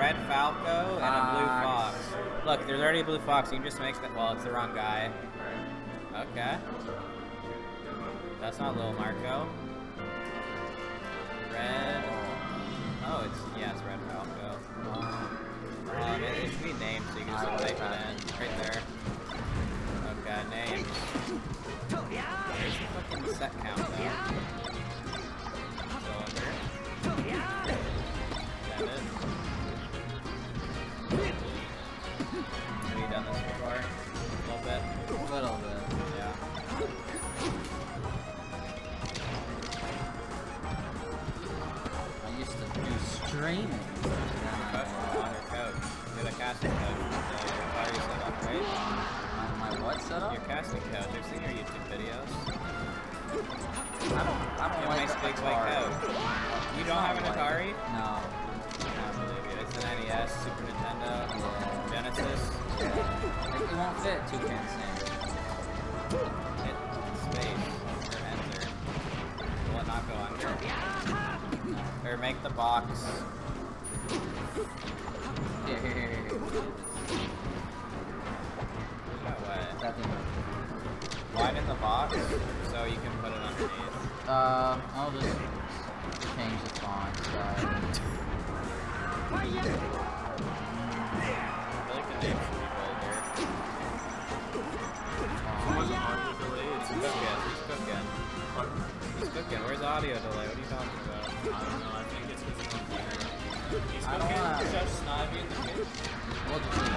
red Falco and a blue Fox. fox. Look, there's already a blue fox. You can just make that. Well, it's the wrong guy. Okay. That's not little Marco. I don't, I don't You have a like nice big Atari. coat. You don't have an white. Atari? No. I don't believe you. It's an NES, Super Nintendo, Yeah. Genesis. It, it won't fit Toucan Sam. Hit space or enter. Will it not go under? Or make the box. Here, here, here, here. No way. That didn't. Widen the box so you can put it underneath. Uh, I'll just change the font size. I feel like the name should be bolder. Was audio delayed? It's cooking. It's cooking. Pardon? It's cooking. Where's the audio delay? What are you talking about? I don't know. I think it's because it's on I don't Chef Snivy in the kitchen.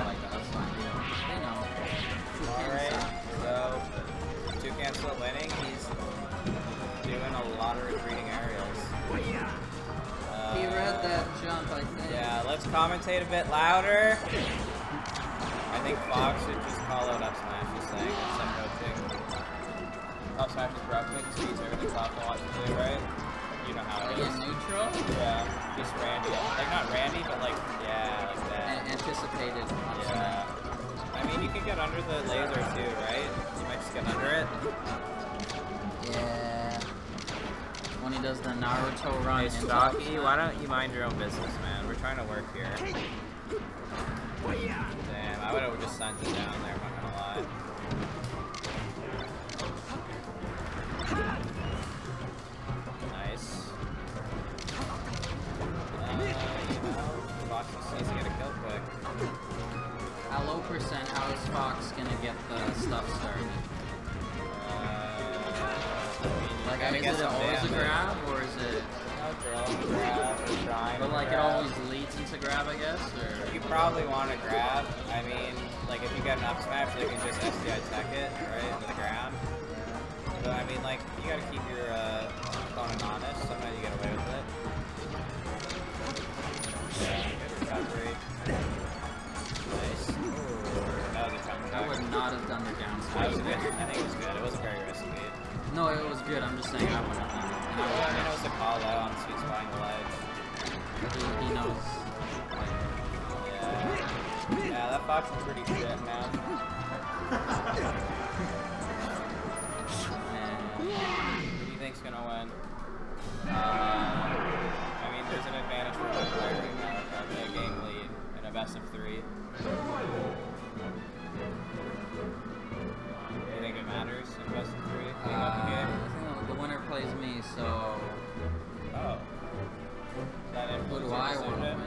That jump, I think. Yeah, let's commentate a bit louder. I think Fox should just call out up smash, just saying, instead of coaching. Up smash is broken, so he's everything Fox wants to do, right? You know how it is. neutral? Yeah, just Randy. Like, not Randy, but like, yeah, like that. An anticipated Yeah. smash. I mean, you can get under the laser too, right? You might just get under it. Yeah. When he does the Naruto run Hey, into why don't you mind your own business, man? We're trying to work here. Damn, I would have just sent it down there, I'm not gonna lie. Nice. Uh, you know, Fox needs to get a kill quick. How low percent, how is Fox gonna get the stuff started? Uh, I mean, you Like, is it probably want to grab. I mean, like if you get an up smash, you can just SDI tech it right into the ground. But I mean, like you gotta keep your uh, opponent honest. Sometimes you get away with it. Yeah, good recovery. Nice. That was a jump I would not have done the down was smash. good. I think it was good. It wasn't very risky. No, it was good, I'm just saying I wouldn't have done it. I I mean, it was a call out on sweet the ledge. he knows. Yeah. That fox is pretty shit, man. And Who do you think's gonna win? Uh, I mean, there's an advantage for one player right now, probably a game lead in a best of three. Do you think it matters in best of three? uh, the? The winner plays me, so Oh. That who do I want to win?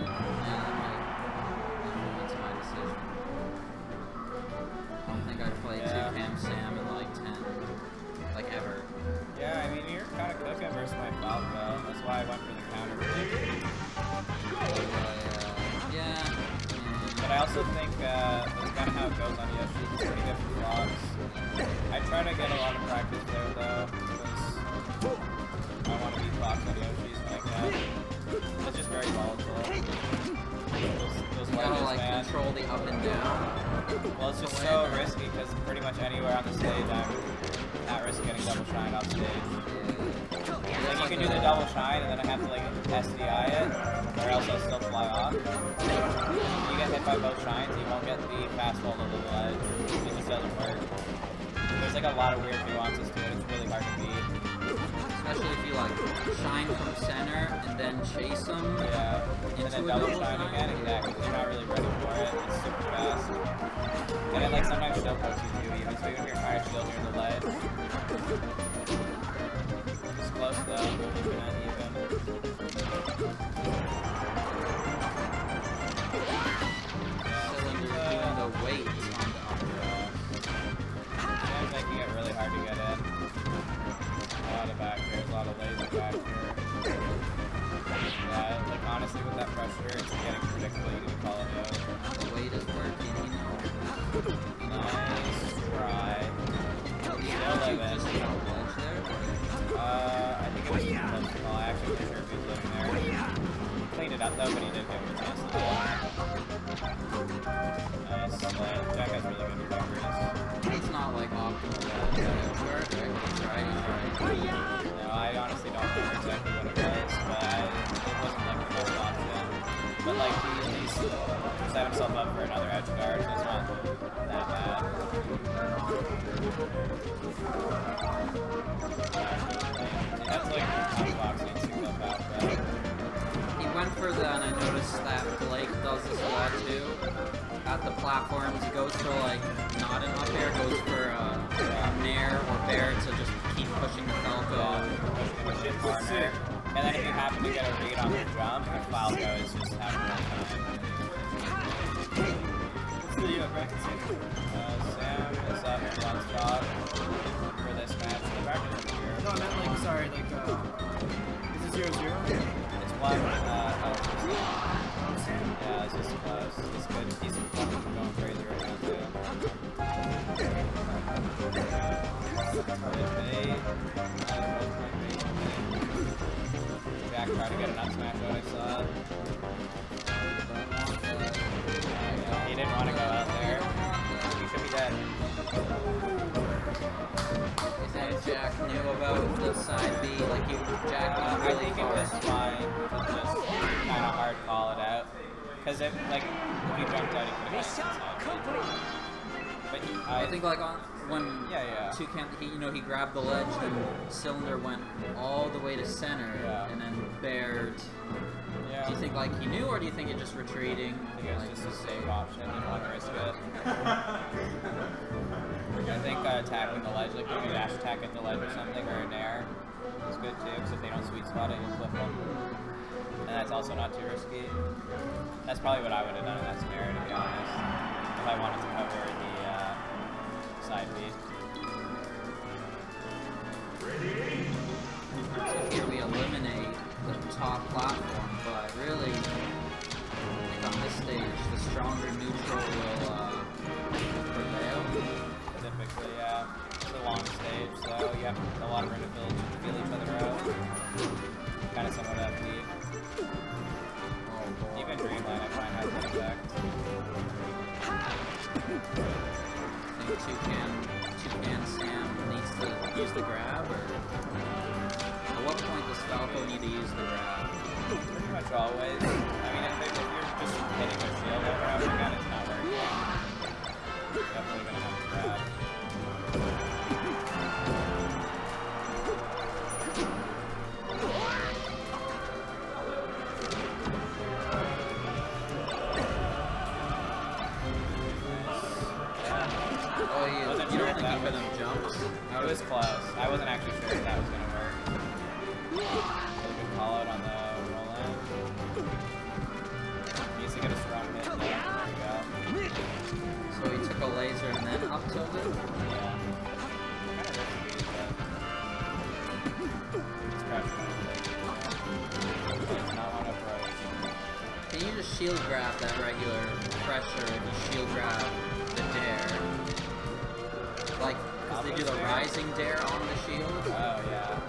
I don't think I've played Yeah. Toucan Sam in like 10, like ever. Yeah, I mean, you're kind of cooking versus my Falco. That's why I went for the counter pick. Uh, yeah. But I also think uh, that's kind of how it goes like man. control the up and down. Well, it's just so risky because pretty much anywhere on the stage I'm at risk of getting double shine off stage. Like you can do the double shine and then I have to like SDI it, or else I'll still fly off. If you get hit by both shines, you won't get the fast fall over the ledge. It just doesn't work. There's like a lot of weird nuances to it. It's really hard to beat. Especially if you like shine from center and then chase them. Yeah. And then double shine again, exactly. They're not really ready for it. It's super fast. And then like sometimes shield pokes you too, even so even if you're to shield near the ledge. It's close though, even himself up for another edge guard, so it's not that bad. That's like fast, but He went for the, and I noticed that Blake does this a lot too. At the platforms, he goes for like not an up air, goes for uh, a nair or bair it's just close. It's good. He's fucking going crazy right now, too. Started bait. I don't know if my bait bait. Jack tried to get an up smash out, I saw it. He didn't want to go out there. He should be dead. You think Jack knew about the side B? Like, you, Jack Uh, went I really think it was fine just Because if, like, if he jumped out, he could have gotten. But he, I, I think like on when Yeah, yeah. Toucan, he you know he grabbed the ledge, then Cylinder went all the way to center, Yeah. and then bared. yeah. Do you think like he knew, or do you think it just retreating? I think it was like, just a safe option. Didn't want to risk it. I think uh, attacking the ledge, like maybe dash attack at the ledge or something, or an air, is good too. Because if they don't sweet spot it, you'll flip them. And that's also not too risky. That's probably what I would have done in that scenario, to be honest. If I wanted to cover the uh, side B. So here we eliminate the top platform, but really, like on this stage, the stronger neutral will uh, prevail. Typically, yeah. It's a long stage, so you have a lot of room to feel, feel each other out. Kind of similar to FD. Toucan, Toucan Sam needs to use the grab, or at what point does Falco need to use the grab? Pretty much always. I mean, if, if you're just hitting a shield over and over again, it's not working. Definitely gonna have to grab. Was- have jumped? It was close. I wasn't actually sure if that was gonna work. Good call out on the roll in. Needs to get a strong hit. There we go. So he took a laser and then up tilted? Yeah. Kind of risky, but it's crouching on the leg. Does not want to approach. Can you just shield grab that regular pressure you shield grab do the rising dair on the shield? Oh yeah.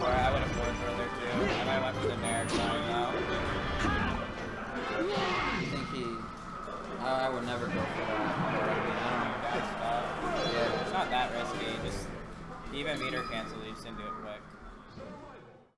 Or I would have forged further too. I might have went for the marriage line now. I think he... I, I would never go for that. Bad stuff. Yeah, it's not that risky. Just even meteor cancel leads into it quick.